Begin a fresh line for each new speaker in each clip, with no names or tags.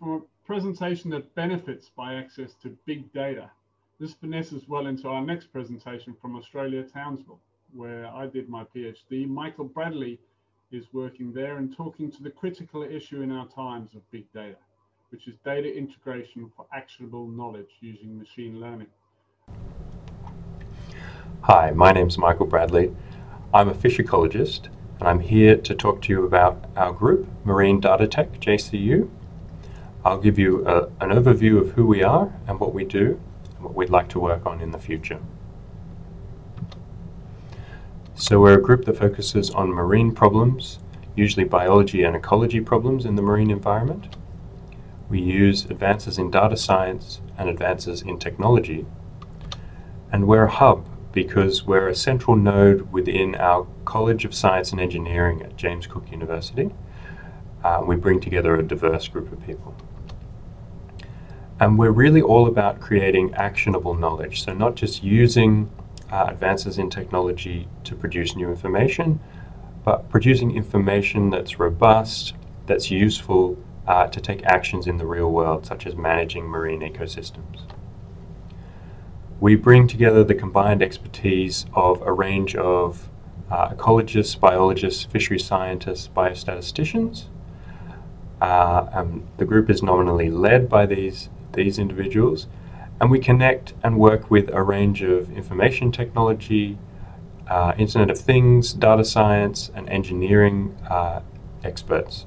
from a presentation that benefits by access to big data. This finesses well into our next presentation from Australia, Townsville, where I did my PhD. Michael Bradley is working there and talking to the critical issue in our times of big data, which is data integration for actionable knowledge using machine learning.
Hi, my name is Michael Bradley. I'm a fish ecologist and I'm here to talk to you about our group, Marine Data Tech JCU. I'll give you a, an overview of who we are and what we do and what we'd like to work on in the future. So we're a group that focuses on marine problems, usually biology and ecology problems in the marine environment. We use advances in data science and advances in technology. And we're a hub because we're a central node within our College of Science and Engineering at James Cook University. Uh, we bring together a diverse group of people. And we're really all about creating actionable knowledge. So, not just using uh, advances in technology to produce new information, but producing information that's robust, that's useful uh, to take actions in the real world, such as managing marine ecosystems. We bring together the combined expertise of a range of uh, ecologists, biologists, fishery scientists, biostatisticians. Uh, the group is nominally led by these, these individuals, and we connect and work with a range of information technology, uh, Internet of Things, data science, and engineering uh, experts.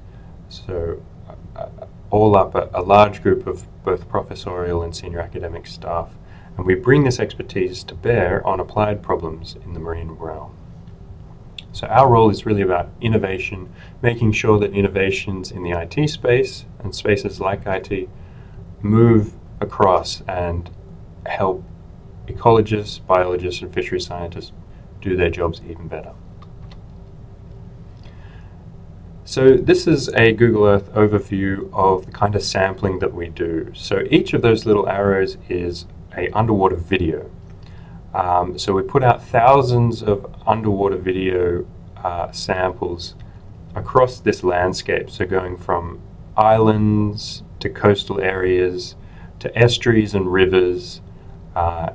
So, uh, all up, a, a large group of both professorial and senior academic staff and we bring this expertise to bear on applied problems in the marine realm. So our role is really about innovation, making sure that innovations in the IT space and spaces like IT move across and help ecologists, biologists, and fishery scientists do their jobs even better. So this is a Google Earth overview of the kind of sampling that we do. So each of those little arrows is a underwater video. Um, so we put out thousands of underwater video uh, samples across this landscape. So going from islands to coastal areas to estuaries and rivers uh,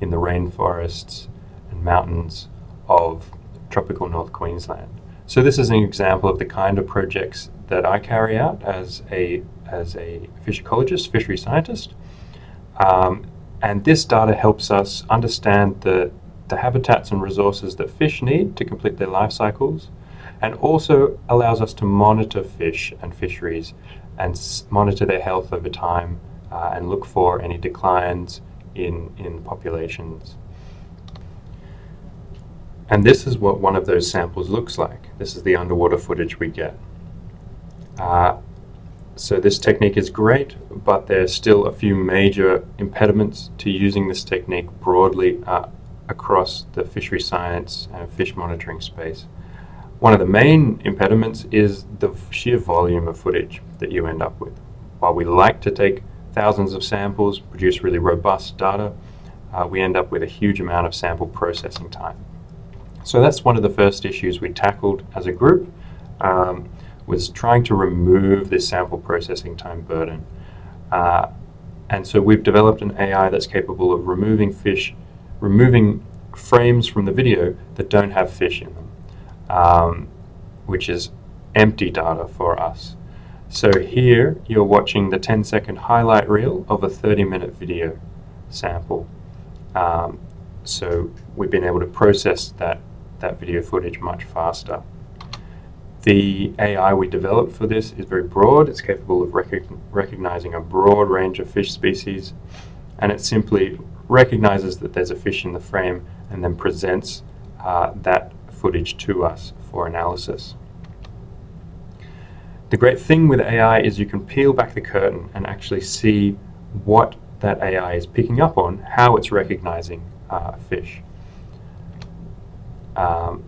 in the rainforests and mountains of tropical North Queensland. So this is an example of the kind of projects that I carry out as a as a fish ecologist, fishery scientist. Um, and this data helps us understand the, the habitats and resources that fish need to complete their life cycles, and also allows us to monitor fish and fisheries and monitor their health over time uh, and look for any declines in, in populations. And this is what one of those samples looks like. This is the underwater footage we get. Uh, so this technique is great, but there's still a few major impediments to using this technique broadly uh, across the fishery science and fish monitoring space. One of the main impediments is the sheer volume of footage that you end up with. While we like to take thousands of samples, produce really robust data, uh, we end up with a huge amount of sample processing time. So that's one of the first issues we tackled as a group. Um, was trying to remove this sample processing time burden. Uh, and so we've developed an AI that's capable of removing fish, removing frames from the video that don't have fish in them, um, which is empty data for us. So here you're watching the 10 second highlight reel of a 30 minute video sample. Um, so we've been able to process that, that video footage much faster. The AI we developed for this is very broad. It's capable of rec recognizing a broad range of fish species, and it simply recognizes that there's a fish in the frame and then presents uh, that footage to us for analysis. The great thing with AI is you can peel back the curtain and actually see what that AI is picking up on, how it's recognizing uh, fish. Um,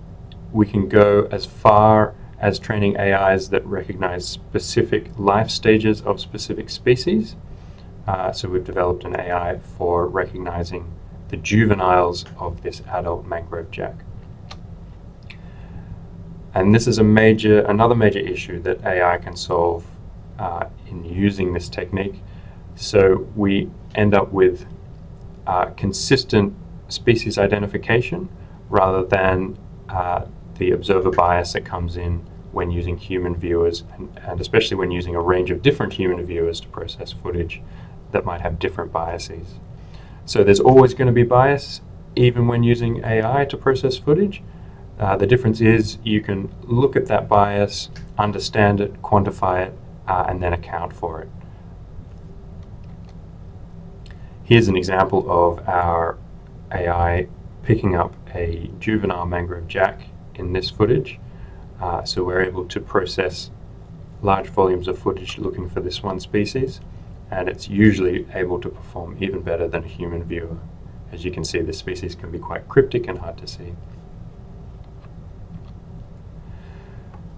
we can go as far as training AIs that recognize specific life stages of specific species. Uh, so we've developed an AI for recognizing the juveniles of this adult mangrove jack. And this is a major, another major issue that AI can solve uh, in using this technique. So we end up with uh, consistent species identification rather than uh, the observer bias that comes in when using human viewers, and, and, especially when using a range of different human viewers to process footage that might have different biases. So there's always going to be bias, even when using AI to process footage. Uh, the difference is you can look at that bias, understand it, quantify it, uh, and then account for it. Here's an example of our AI picking up a juvenile mangrove jack in this footage. Uh, so we're able to process large volumes of footage looking for this one species, and it's usually able to perform even better than a human viewer. As you can see, this species can be quite cryptic and hard to see.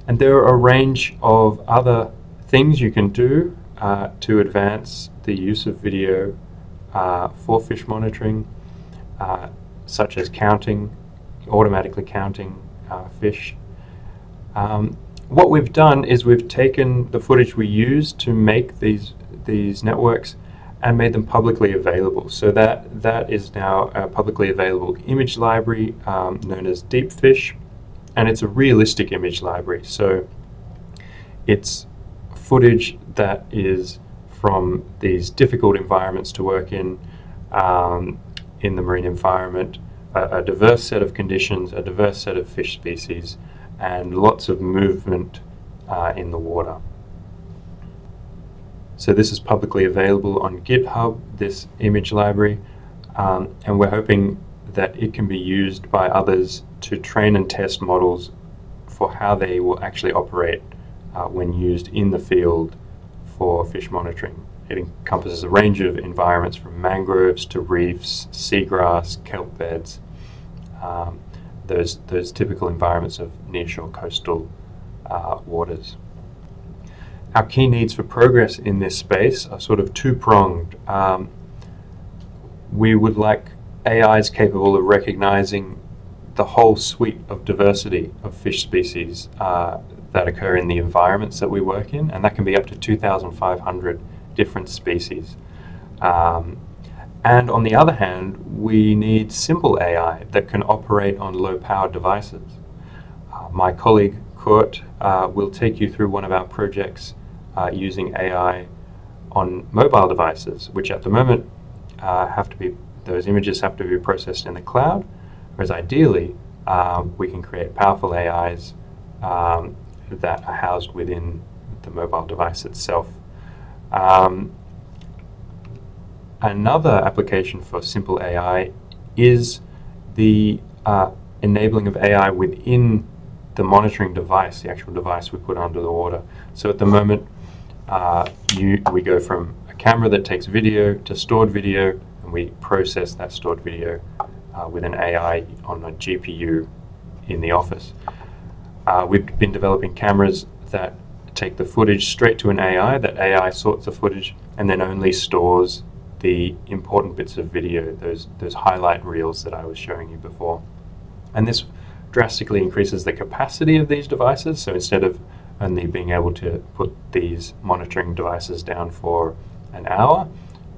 And there are a range of other things you can do uh, to advance the use of video uh, for fish monitoring, uh, such as counting, automatically counting uh, fish. Um, what we've done is we've taken the footage we use to make these these networks and made them publicly available. So that that is now a publicly available image library um, known as DeepFish, and it's a realistic image library. So it's footage that is from these difficult environments to work in, um, in the marine environment, a, a, diverse set of conditions, a diverse set of fish species, and lots of movement uh, in the water. So this is publicly available on GitHub, this image library, um, and we're hoping that it can be used by others to train and test models for how they will actually operate uh, when used in the field for fish monitoring. It encompasses a range of environments from mangroves to reefs, seagrass, kelp beds, um, those, those typical environments of nearshore coastal uh, waters. Our key needs for progress in this space are sort of two pronged. Um, we would like AIs capable of recognizing the whole suite of diversity of fish species uh, that occur in the environments that we work in, and that can be up to 2,500 different species. Um, and on the other hand, we need simple AI that can operate on low power devices. Uh, my colleague Kurt uh, will take you through one of our projects uh, using AI on mobile devices, which at the moment uh, have to be, those images have to be processed in the cloud, whereas ideally um, we can create powerful AIs um, that are housed within the mobile device itself. Um, another application for simple AI is the uh, enabling of AI within the monitoring device, the actual device we put under the water. So at the moment, uh, you, we go from a camera that takes video to stored video, and we process that stored video uh, with an AI on a GPU in the office. Uh, we've been developing cameras that take the footage straight to an AI. That AI sorts the footage and then only stores the important bits of video, those those highlight reels that I was showing you before. And this drastically increases the capacity of these devices. So instead of only being able to put these monitoring devices down for an hour,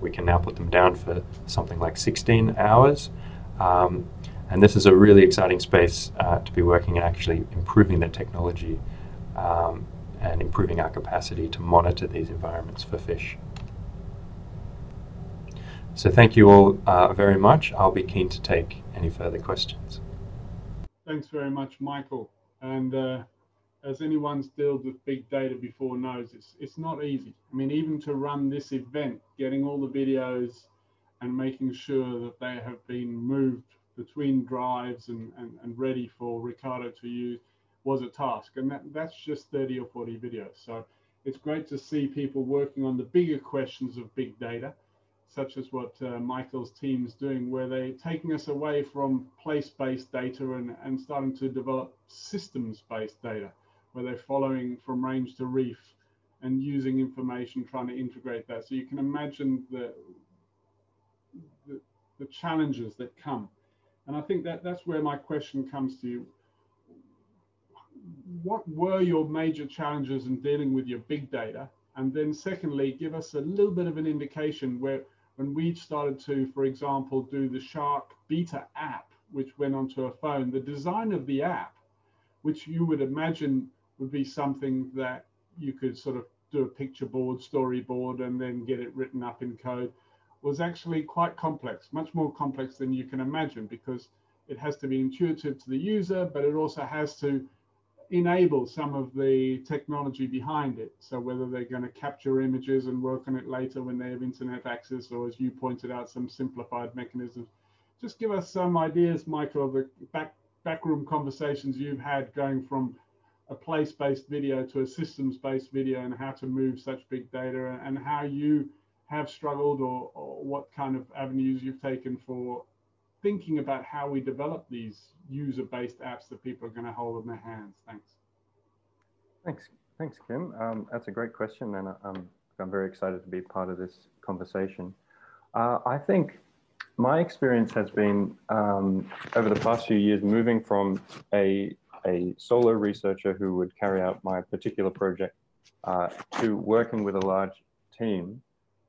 we can now put them down for something like 16 hours. Um, and this is a really exciting space uh, to be working in actually improving the technology um, and improving our capacity to monitor these environments for fish. So thank you all uh, very much. I'll be keen to take any further questions.
Thanks very much, Michael. And uh, as anyone's dealt with big data before knows, it's, it's not easy. I mean, even to run this event, getting all the videos and making sure that they have been moved between drives and, and, and ready for Ricardo to use was a task. And that, that's just 30 or 40 videos. So it's great to see people working on the bigger questions of big data, such as what uh, Michael's team is doing, where they're taking us away from place-based data and, and starting to develop systems-based data, where they're following from range to reef and using information, trying to integrate that. So you can imagine the, the, challenges that come and I think that that's where my question comes to you. What were your major challenges in dealing with your big data? And then secondly, give us a little bit of an indication where when we started to, for example, do the Shark Beta app, which went onto a phone, the design of the app, which you would imagine would be something that you could sort of do a picture board, storyboard, and then get it written up in code, was actually quite complex, much more complex than you can imagine, because it has to be intuitive to the user, but it also has to enable some of the technology behind it. So whether they're going to capture images and work on it later when they have internet access, or as you pointed out, some simplified mechanisms. Just give us some ideas, Michael, of the back backroom conversations you've had going from a place-based video to a systems-based video and how to move such big data and how you have struggled or, or what kind of avenues you've taken for thinking about how we develop these user-based apps that people are going to hold in their hands? Thanks.
Thanks, thanks, Kim. Um, that's a great question, and I'm I'm very excited to be part of this conversation. Uh, I think my experience has been um, over the past few years moving from a a solo researcher who would carry out my particular project uh, to working with a large team,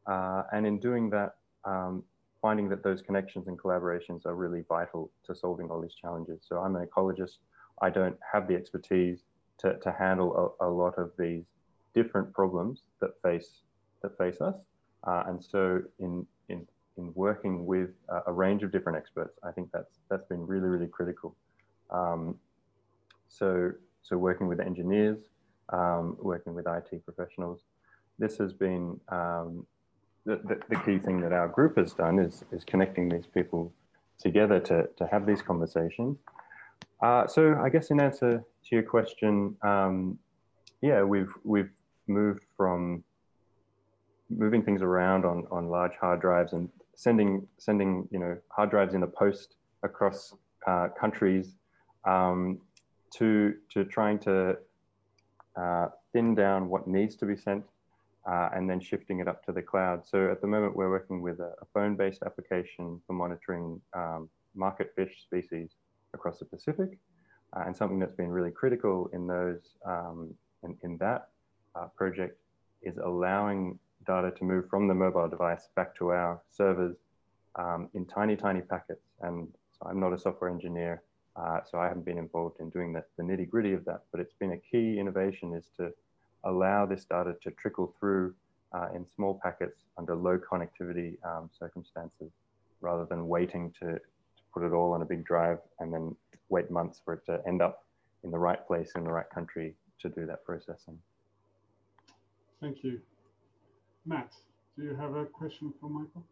uh, and in doing that, um, finding that those connections and collaborations are really vital to solving all these challenges. So I'm an ecologist. I don't have the expertise to, to handle a, a lot of these different problems that face that face us. Uh, and so in, in, in working with a, a, range of different experts, I think that's, that's been really, really critical. Um, so, so working with engineers, um, working with IT professionals, this has been um, the, the, the, key thing that our group has done is, is connecting these people together to, to have these conversations. Uh, so I guess in answer to your question, um, yeah, we've, we've moved from moving things around on, on large hard drives and sending, sending you know, hard drives in the post across uh, countries um, to, to trying to uh, thin down what needs to be sent uh, and then shifting it up to the cloud. So at the moment, we're working with a, a phone-based application for monitoring um, market fish species across the Pacific. Uh, and something that's been really critical in those um, in, in, that uh, project is allowing data to move from the mobile device back to our servers um, in tiny, tiny packets. And so I'm not a software engineer, uh, so I haven't been involved in doing the, the nitty gritty of that, but it's been a key innovation is to allow this data to trickle through uh, in small packets under low connectivity um, circumstances rather than waiting to, to, put it all on a big drive and then wait months for it to end up in the right place in the right country to do that processing.
Thank you. Matt, do you have a question for Michael?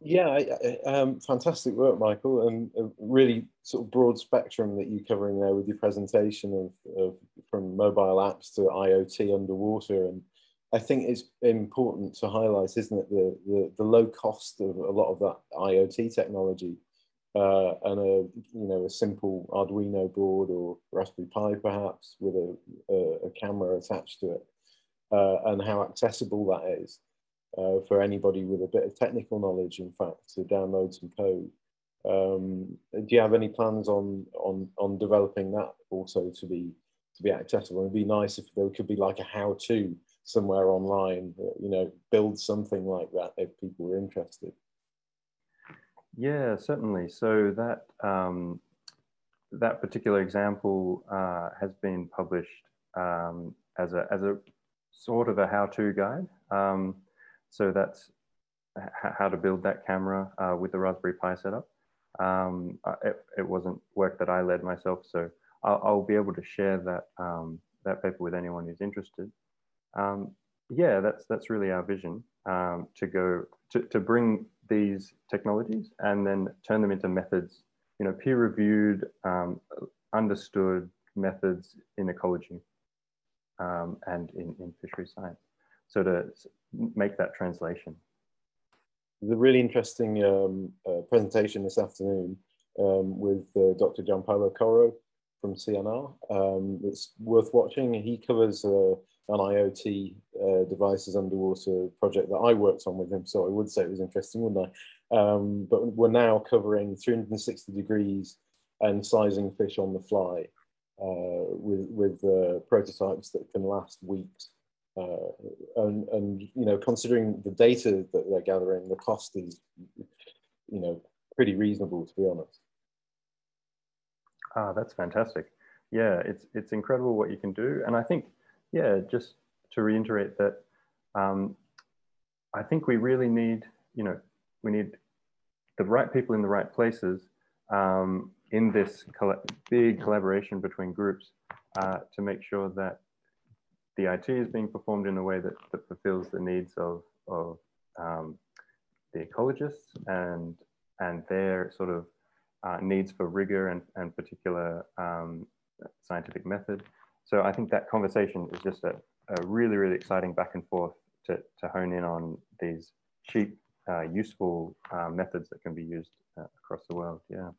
Yeah, um, fantastic work, Michael, and a really sort of broad spectrum that you're covering there with your presentation of, of from mobile apps to IoT underwater. And I think it's important to highlight, isn't it, the, the, the low cost of a lot of that IoT technology uh, and a you know a simple Arduino board or Raspberry Pi perhaps with a, a, a camera attached to it, uh, and how accessible that is uh, for anybody with a bit of technical knowledge, in fact, to download some code. Um, do you have any plans on, on, on developing that also to be, to be accessible? It'd be nice if there could be like a how-to somewhere online, you know, build something like that if people were interested.
Yeah, certainly. So that um, that particular example uh, has been published um, as a as a sort of a how-to guide. Um, so that's how to build that camera uh, with the Raspberry Pi setup. Um, it, it, wasn't work that I led myself, so I'll, I'll be able to share that um, that paper with anyone who's interested. Um, yeah, that's that's really our vision um, to go to, to bring these technologies and then turn them into methods, you know, peer-reviewed, um, understood methods in ecology um, and in, in fishery science. So to make that translation.
The really interesting um, uh, presentation this afternoon um, with uh, Dr. Gianpaolo Coro from CNR. Um, it's worth watching. He covers uh, an IoT uh, devices underwater project that I worked on with him, so I would say it was interesting, wouldn't I? Um, but we're now covering 360 degrees and sizing fish on the fly uh, with, with uh, prototypes that can last weeks uh, and, and you know considering the data that they're gathering, the cost is you know pretty reasonable to be honest.
Ah, that's fantastic. Yeah, it's it's incredible what you can do, and I think yeah, just to reiterate that, um, I think we really need you know we need the right people in the right places um, in this big collaboration between groups uh, to make sure that the IT is being performed in a way that, that fulfills the needs of, of um, the ecologists and, and their sort of uh, needs for rigor and, and particular um, scientific method. So I think that conversation is just a, a really, really exciting back and forth to, to hone in on these cheap, uh, useful uh, methods that can be used uh, across the world. Yeah.